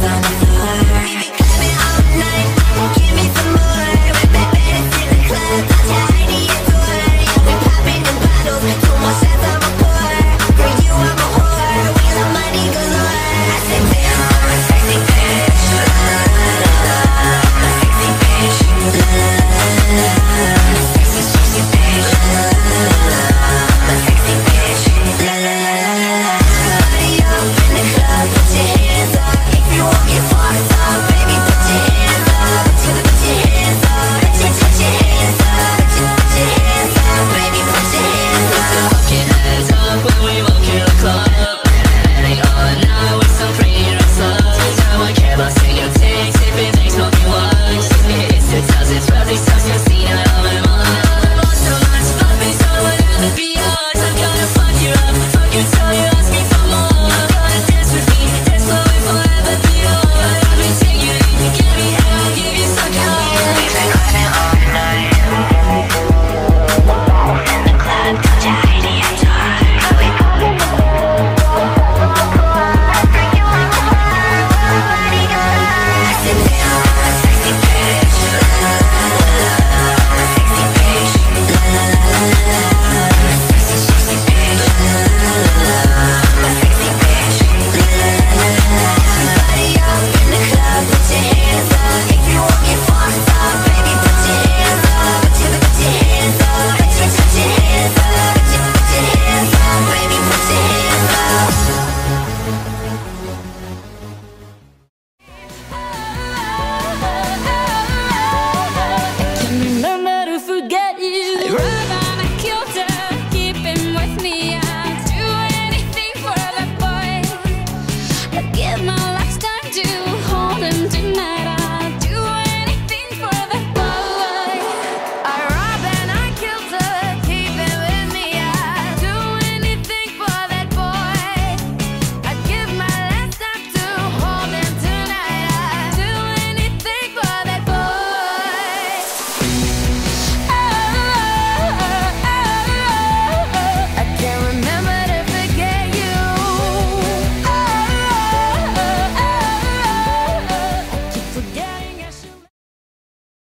Cause not even